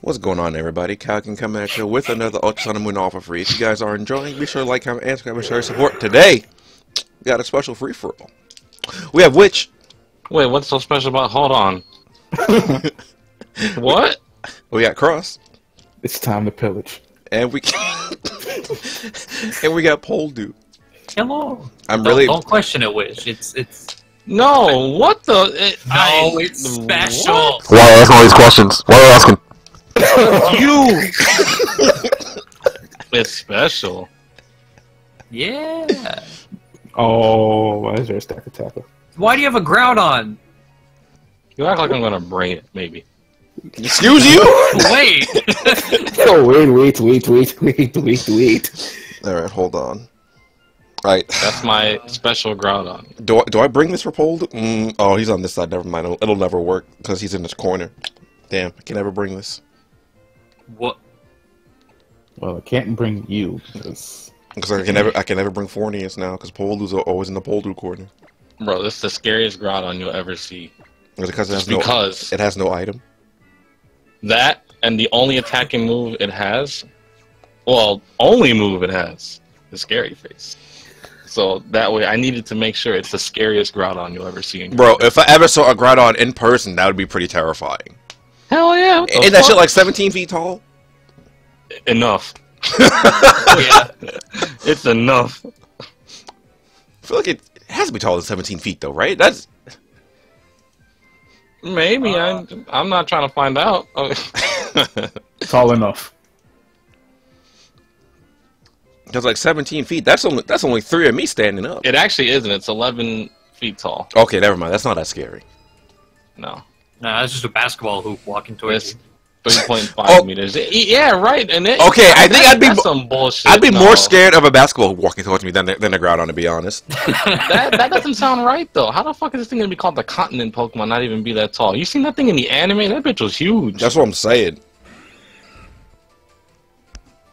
What's going on, everybody? Kaioken coming at you with another Ultra Sun and Moon offer free. If you guys are enjoying, be sure to like, comment, and subscribe, and share support. Today, we got a special free for all. We have which? Wait, what's so special about? Hold on. what? We got Kross, It's time to pillage. and we and we got Pole Dude. Hello. I'm don't, really don't question it, Wish. It's it's No, what the? It, no, I- it's special. what? Why are you asking all these questions? Why are you asking? You. it's special. Yeah. Oh, why is there a stack of tackle? Why do you have a ground on? You act like I'm gonna bring it, maybe. Excuse you. Wait. Oh, wait, wait, wait, wait, wait, wait, wait. All right, hold on. All right, That's my special ground on. do I, do I bring this for Pole? Dude? Mm, oh, he's on this side. Never mind. It'll, it'll never work because he's in this corner. Damn, I can never bring this what? Well, I can't bring you because because I can never I can never bring Fornius now because Pole Dude's always in the Pole Dude corner. Bro, this is the scariest Groudon you'll ever see. Because it has Just no because it has no item? that and the only attacking move it has, well, only move it has, the scary face. So that way, I needed to make sure it's the scariest Groudon you'll ever see. In Bro, if I ever saw a Groudon in person, that would be pretty terrifying. Hell yeah! what the that shit like 17 feet tall? enough? Yeah. It's enough. I feel like it, it has to be taller than 17 feet, though, right? That's Maybe Uh, I'm. I'm not trying to find out. tall enough. that's like 17 feet. That's only that's only three of me standing up. it actually isn't. It's 11 feet tall. Okay, never mind. That's not that scary. No, No, that's just a basketball hoop walking towards it's you. 3.5 Oh. meters. Yeah, right. And it, Okay, I think I'd be some bullshit. I'd be No. more scared of a basketball walking towards me than the, than a Groudon, to be honest. That that doesn't sound right though. How the fuck is this thing gonna be called the continent Pokemon? Not even be that tall. You seen that thing in the anime? That bitch was huge. That's what I'm saying.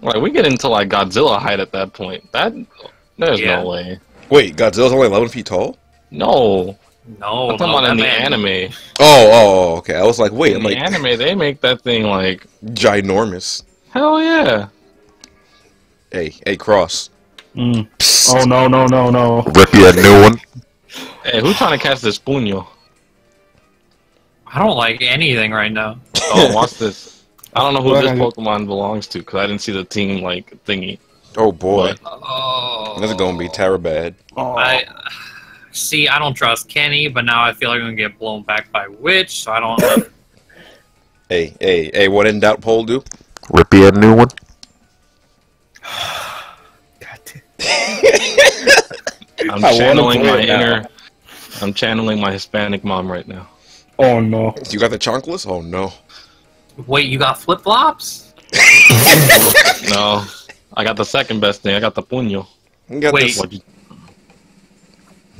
Like we get into like Godzilla height at that point. That there's Yeah. no way. Wait, Godzilla's only 11 feet tall? No, No, I'm talking no, about in the man- anime. Oh, oh, oh, okay. I was like, wait, in I'm the like anime, they make that thing like ginormous. hell yeah. Hey, hey, Kross. Mm. Oh no, no, no, no. Rip you a new one. Hey, who's trying to catch this Punyo? I don't like anything right now. Oh, watch this. I don't know who this Pokemon belongs to because I didn't see the team like thingy. Oh boy, Oh. this is gonna be terrible. bad. Oh, I see. I don't trust Kenny, but now I feel like I'm gonna get blown back by Witch. So I don't. Hey, hey, hey, what in doubt, Pole do? Rip you a new one. God damn. I'm I channeling my it now. inner. I'm channeling my Hispanic mom right now. Oh no. You got the chunkless? Oh no. Wait, you got flip flops? No, I got the second best thing. I got the puño. You got Wait. this.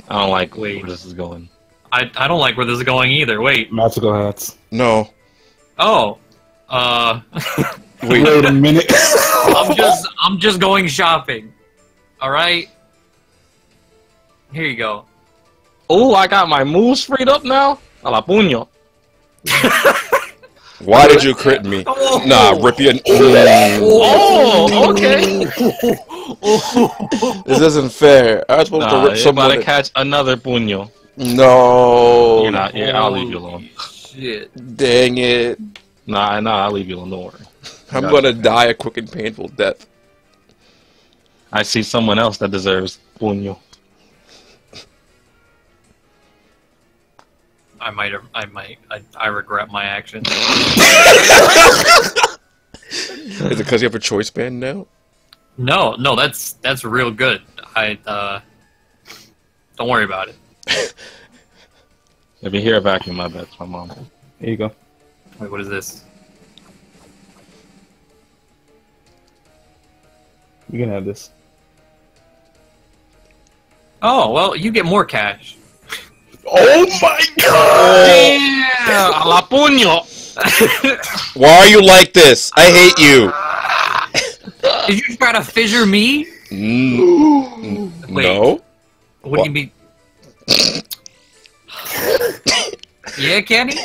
What you- I don't like Wait. where this is going. I I don't like where this is going either. Wait. Magical hats. No. Oh. Uh. Wait. Wait a minute. I'm just I'm just going shopping. All right. Here you go. Oh, I got my moves freed up now. A la Punyo. Why did you crit me? Oh. Nah, rip you. Oh. oh, okay. This isn't fair. I was supposed Nah, to you're about to catch another Punyo. No. You're not. Yeah, I'll leave you alone. Shit. Dang it. Nah, nah, I'll leave you alone. Don't worry. I'm Got gonna it. die a quick and painful death. I see someone else that deserves Punyo. I might have. I might. I, I regret my actions. Is it because you have a choice band now? No, no, that's that's real good. I uh. Don't worry about it. If you hear a vacuum, my bad. It's my mom. Here you go. Wait, what is this? You can have this. Oh well, you get more cash. Oh my god! Yeah, a la Punyo. Why are you like this? I hate you. Did you try to fissure me? Mm, Wait. no. What do you mean? yeah, Kenny.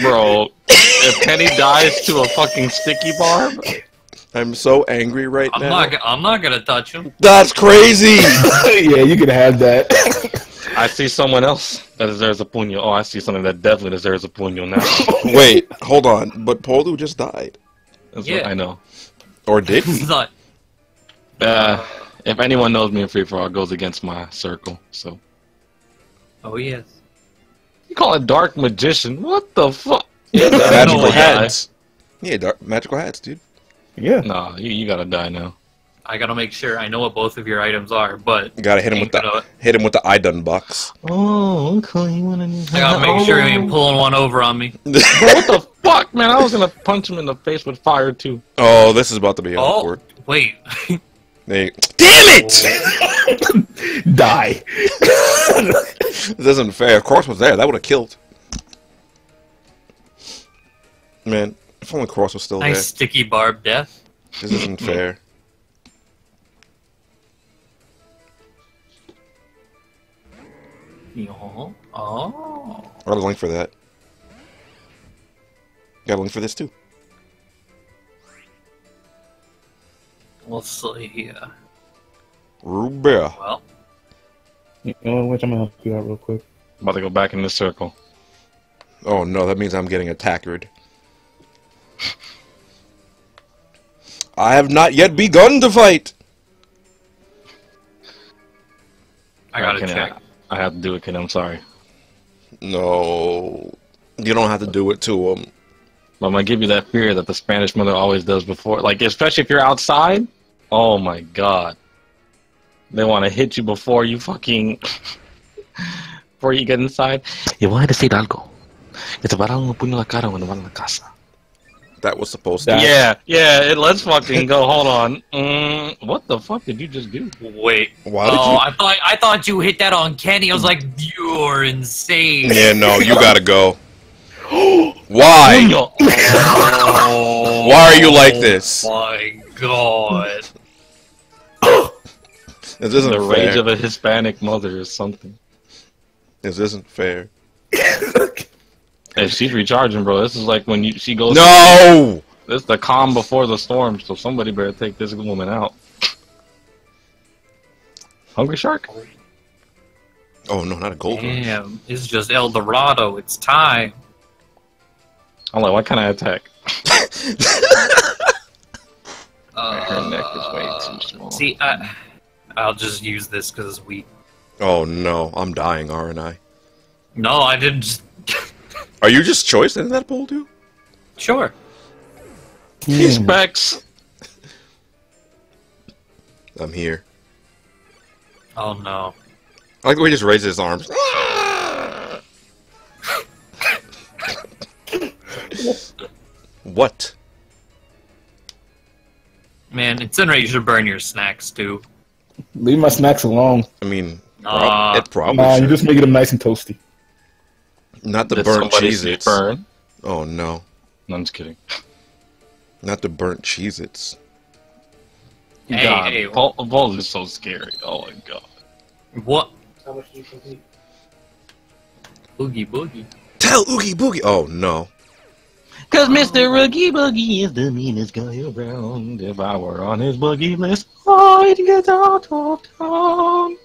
Bro, if Kenny dies to a fucking sticky barb, I'm so angry right I'm now. not. I'm not gonna touch him. That's crazy. yeah, you can have that. I see someone else that deserves a puño. Oh, I see something that definitely deserves a puño now. Wait, hold on. But Polu just died. That's Yeah. what I know. Or did he? Not. Uh, if anyone knows me in free for all, goes against my circle. So Oh yes. you call it dark magician? What the fuck? magical hats. Yeah, dark, magical hats, dude. Yeah. Nah, you, you gotta die now. I gotta make sure I know what both of your items are, but You gotta hit him with the gonna- hit him with the I done box. Oh, okay. You wanna? I gotta make sure you ain't pulling one over on me. Bro, what the fuck, man? I was gonna punch him in the face with fire too. Oh, this is about to be Oh, awkward. wait. They, damn it! Die. This isn't fair. Of course was there. That would have killed. Man, if only Kross was still nice sticky barb death. This isn't fair. Oh. Oh. I got a link for that. Got a link for this too. We'll see here. Rubia. Well, You know what? I'm gonna help you out real quick. I'm about to go back in the circle. Oh no, that means I'm getting attacked. I have not yet begun to fight. I gotta Kenny, check. I, I have to do it, kid. I'm sorry. No, you don't have to do it to him. I'm gonna give you that fear that the Spanish mother always does before. Like, especially if you're outside. Oh my god. They want to hit you before you fucking. before you get inside. Y voy a decir algo. Que te va a dar un puño en la cara cuando vas a la casa. That was supposed to. Yeah, yeah, it, let's fucking go. Hold on. Mm, what the fuck did you just do? Wait. Why did oh, you? I thought I thought you hit that on Kenny. I was like, you're insane. Yeah, no, you gotta go. Why? Oh, Why are you like this? My God. This isn't The rage of a Hispanic mother or something. This isn't fair. Hey, she's recharging, bro. This is like when you she goes. No. This is the calm before the storm, so somebody better take this woman out. Hungry shark? Oh no, not a gold one. Damn, it's just El Dorado. It's time. I'm like, what kind of attack? Uh, Her neck is way too small. See, I, I'll just use this because it's weak. Oh no, I'm dying, aren't I? No, I didn't. Just... Are you just choicing that poll, dude? Sure. Hmm. He specs. I'm here. Oh no. I like the way he just raises his arms. what? Man, Incinerate, you should burn your snacks too. Leave my snacks alone. I mean, Nah. prob- it probably Nah, should. you're just making them nice and toasty. Not the Did burnt cheese. Its. burn? Oh no. No, I'm just kidding. Not the burnt Cheez Its. Hey, God, hey. Vol, Vol is so scary. Oh my god. What? Boogie boogie. Tell Oogie Boogie. Oh no. Cause Mr. Oogie Boogie is the meanest guy around. If I were on his boogie list, I'd get out of town.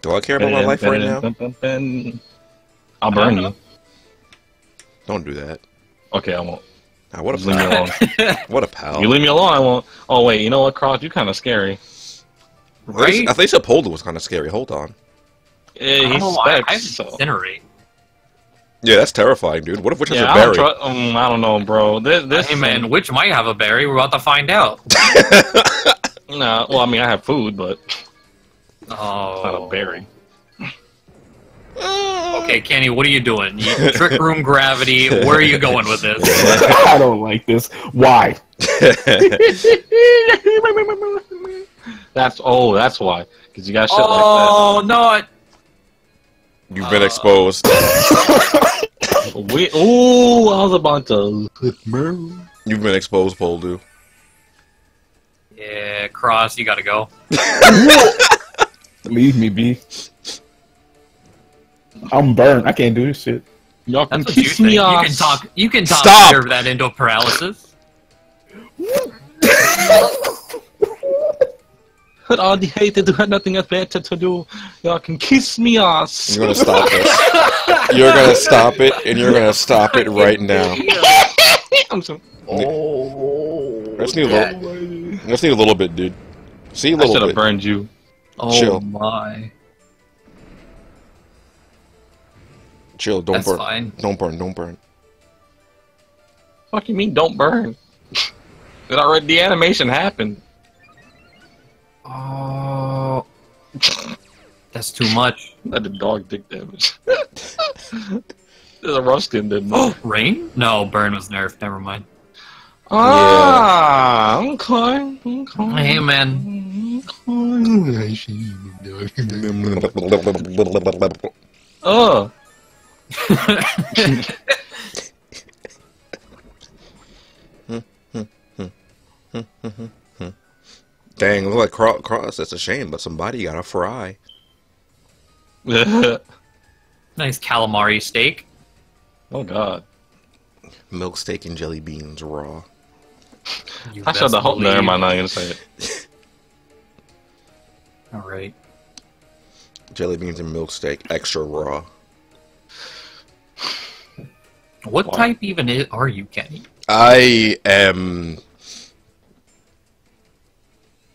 Do I care about my life right now? I'll burn you. Don't do that. Okay, I won't. Ah, what Just leave me alone. what a pal. You leave me alone, I won't. Oh wait, you know what, Kross? You're kind of scary. I Right? think- I think Sepulveda was kind of scary. Hold on. Yeah, I don't he. I specs. So. incinerate. Yeah, that's terrifying, dude. What if Witch has Yeah, a I berry? don't, um, I don't know, bro. This, this Hey man, which might have a berry? We're about to find out. Nah, well, I mean, I have food, but Oh. not a berry. Mm. Okay, Kenny, what are you doing? You, trick room gravity. Where are you going with this? I don't like this. Why? That's oh, that's why. Because you got shit like that. Oh no! I- You've been uh. exposed. that. We ooh, I was about to. You've been exposed, Poldu. Yeah, Kross, you gotta go. Leave me be. I'm burned. I can't do this shit. Y'all can That's what you kiss think. me You can talk. You can talk Stop. Stop. that into paralysis. But all the haters who had nothing better to do, y'all can kiss me off. You're gonna stop this. You're gonna stop it, and you're gonna stop it right now. I'm so. Oh. Let's need a little. Let's need a little bit, dude. See a I little I should have burned you. Oh Chill. my. Chill. Don't That's burn. fine. Don't burn. Don't burn. Fuck you mean don't burn? It already the animation happened. Oh. That's too much. That did dog dick damage. There's a Ruskin did Oh, rain? No, burn was nerfed. Never mind. Ah, okay, okay. Hey, man. Oh, Dang, look like Cro- Kross. That's a shame, but somebody got a fry. nice calamari steak. Oh God. Milk steak and jelly beans raw. You I should the whole. hope. Never believe. mind. I'm not gonna say it. All right. Jelly beans and milk steak, extra raw. What Wow. type even is, are you, Kenny? I am.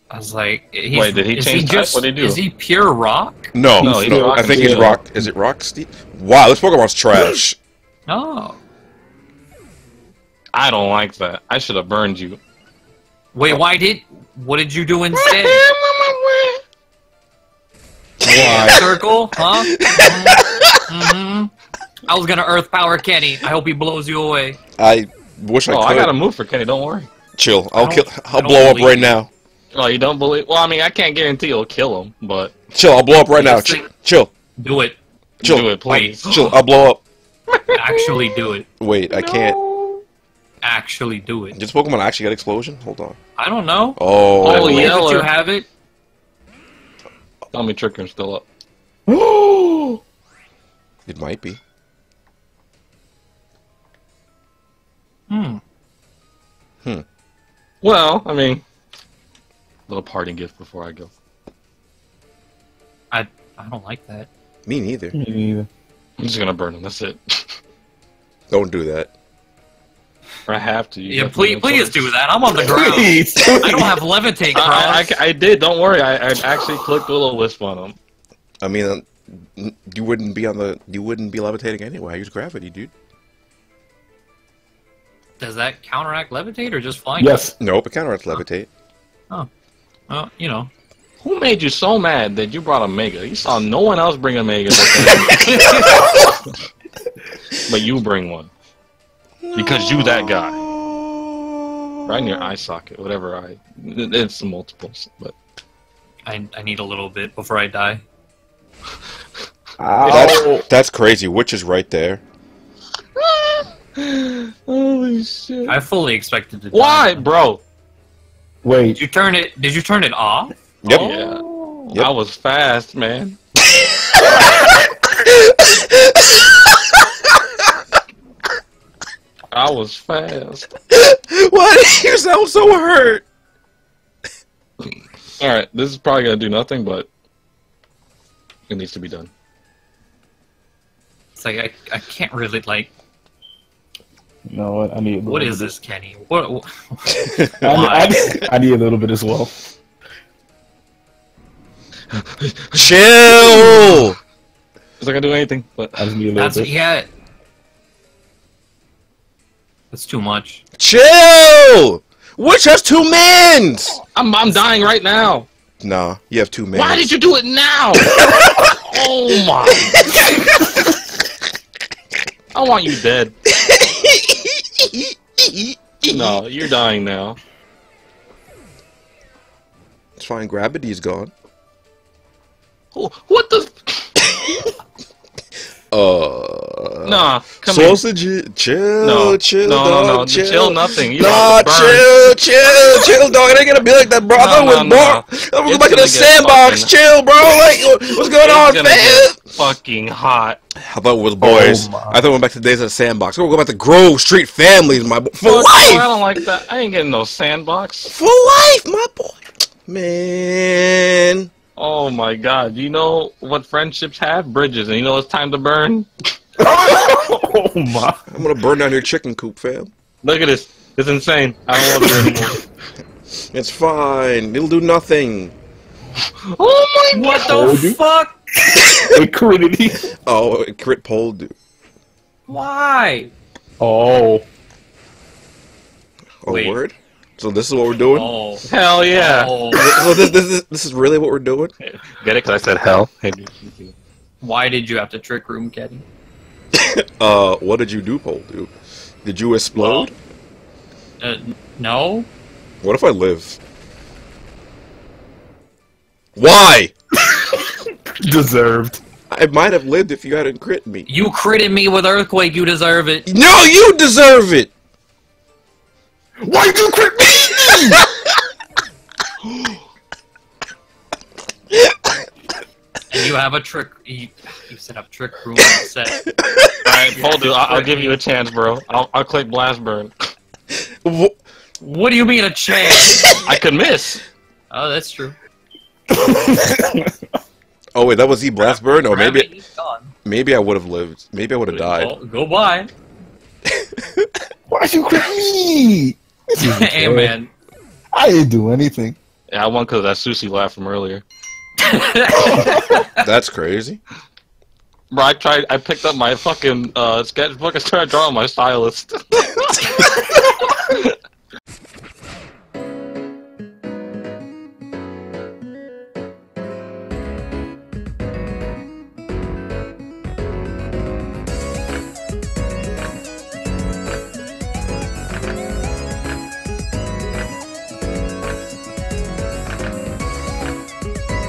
I was like, he's, Wait, did he change he just, What'd he do? Is he pure rock? No, No, he's no, rock I think he's steel. rock. Is it rock Steve? Wow, this Pokemon's trash. Oh. I don't like that. I should have burned you. Wait, why did, what did you do instead? Why? Circle, huh? hmm I was gonna Earth Power Kenny. I hope he blows you away. I wish I Oh, could. I got a move for Kenny. Don't worry. Chill. I'll kill. I I'll blow up right you. now. Oh, you don't believe? Well, I mean, I can't guarantee you'll kill him, but Chill. I'll blow up right now. just think- chill. Do it. Chill. do it, please. Chill. I'll blow up. Actually do it. Wait, I can't. Actually do it. Does Pokemon actually get explosion? Hold on. I don't know. Oh. I Oh, believe yeah. that you uh, have it. Tell me Tricker's still up. It might be. Hmm. Hmm. Well, I mean, little parting gift before I go. I I don't like that. Me neither. Me neither. I'm just gonna burn them. That's it. Don't do that. I have to. You Yeah, please, please do that. I'm on the ground. Please. I don't have levitate I, I. I, I did. Don't worry. I, I actually clicked Will O Wisp on them. I mean, uh, you wouldn't be on the. You wouldn't be levitating anyway. I use gravity, dude. Does that counteract levitate or just flying? Yes. Nope. It counteracts levitate. Oh. Well, you know. Who made you so mad that you brought a Mega? You saw no one else bring a Mega, but you bring one because you that guy. Right in your eye socket, whatever eye. it- It's multiples, but I, I need a little bit before I die. Ow. That's that's crazy. Which is right there. holy shit! I fully expected to. Why, Die. bro? Did you turn it? Did you turn it off? Yep. Yeah, oh. Yep. I was fast, man. I was fast. Why do you sound so hurt? All right, this is probably gonna do nothing, but it needs to be done. It's like I, I can't really like. You know what? I need. A little What bit is this, Kenny? What? what I, I, I need a little bit as well. Chill. It's not gonna do anything, but I just need a little that's bit. yeah. That's too much. Chill. Which has two mans? I'm I'm dying right now. Nah, you have two mans. Why did you do it now? oh my! I want you dead. No, you're dying now. It's fine. Gravity's gone. Oh, What the? Uh. Nah, come here. Sausage. Chill. No, chill. no, no, dog, no, Chill. chill nothing. You Nah, chill, chill, chill, dog. It ain't gonna be like that, bro. I No, thought it was no, more. I'm It's back in gonna the sandbox. Chill, bro. Like, what's going on, gonna fam? Fucking hot. I thought it was boys. Oh. I thought we went back to the days of the sandbox. We're going back to Grove Street families, my boy. For Fuck, I don't like that. I ain't getting no sandbox. For life, my boy. Man. Oh my god. You know what friendships have? Bridges. And you know it's time to burn? oh my. I'm gonna burn down your chicken coop, fam. Look at this. It's insane. I don't love it anymore. It's fine. It'll do nothing. oh my What Told the fuck? Liquidity. Oh, a crit pole do. Why? Oh. Oh, Wait. word? So this is what we're doing? Oh. Hell yeah. Oh. So this, this, is, this is really what we're doing? Get it? Because I said hell. Why did you have to trick Room Caddy? Uh, what did you do, pole do? Did you explode? Uh, no. What if I live? Why? Deserved. I might have lived if you hadn't crit me. You critted me with Earthquake. You deserve it. No, you deserve it! Why'd you crit me? You have a trick. You, you set up trick room set. Alright, hold it. I'll, I'll give you a chance, bro. I'll, I'll click blast burn. Wh- What do you mean a chance? I could miss. oh, that's true. Oh wait, that was the blast burn? Or maybe it, maybe I would have lived. Maybe I would have died. Go, go by. Why'd you crit me? Hey man. I didn't do anything. Yeah, I won because of that Susie laugh from earlier. That's crazy. Bro, I tried. I picked up my fucking uh, sketchbook and started drawing my stylist.